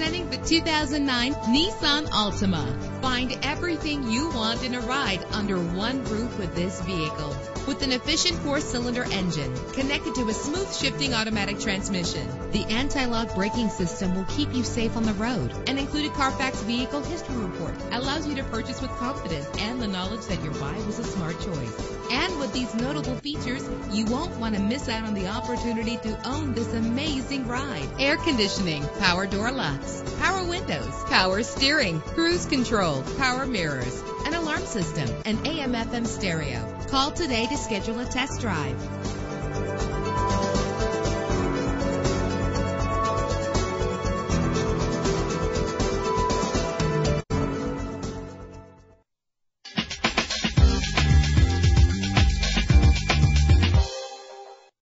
Presenting the 2009 Nissan Altima. Find everything you want in a ride under one roof with this vehicle. With an efficient four-cylinder engine connected to a smooth shifting automatic transmission, the anti-lock braking system will keep you safe on the road. An included Carfax vehicle history report allows you to purchase with confidence and the knowledge that your buy was a smart choice. And with these notable features, you won't want to miss out on the opportunity to own this amazing ride. Air conditioning, power door locks, power windows, power steering, cruise control, power mirrors, an alarm system, and AM FM stereo. Call today to schedule a test drive.